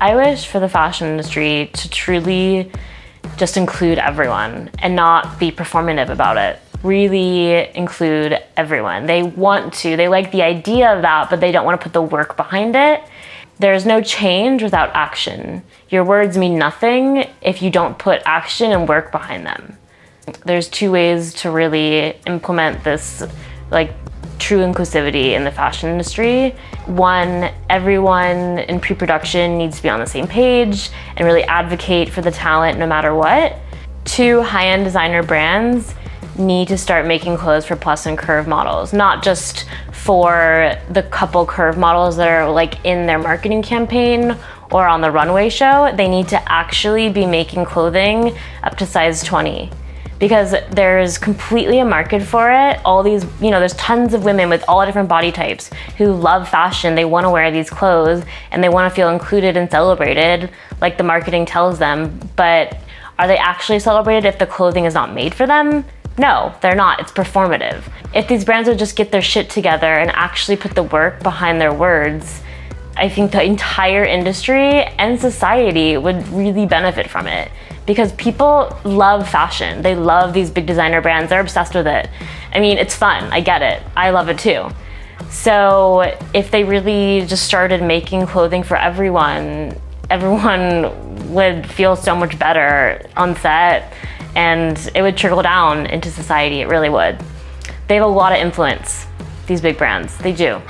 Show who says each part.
Speaker 1: I wish for the fashion industry to truly just include everyone and not be performative about it. Really include everyone. They want to, they like the idea of that, but they don't want to put the work behind it. There's no change without action. Your words mean nothing if you don't put action and work behind them. There's two ways to really implement this like true inclusivity in the fashion industry. One, everyone in pre-production needs to be on the same page and really advocate for the talent no matter what. Two, high-end designer brands need to start making clothes for plus and curve models, not just for the couple curve models that are like in their marketing campaign or on the runway show. They need to actually be making clothing up to size 20 because there's completely a market for it. All these, you know, there's tons of women with all different body types who love fashion. They want to wear these clothes and they want to feel included and celebrated like the marketing tells them. But are they actually celebrated if the clothing is not made for them? No, they're not. It's performative. If these brands would just get their shit together and actually put the work behind their words, I think the entire industry and society would really benefit from it because people love fashion. They love these big designer brands. They're obsessed with it. I mean, it's fun. I get it. I love it too. So if they really just started making clothing for everyone, everyone would feel so much better on set and it would trickle down into society. It really would. They have a lot of influence, these big brands. They do.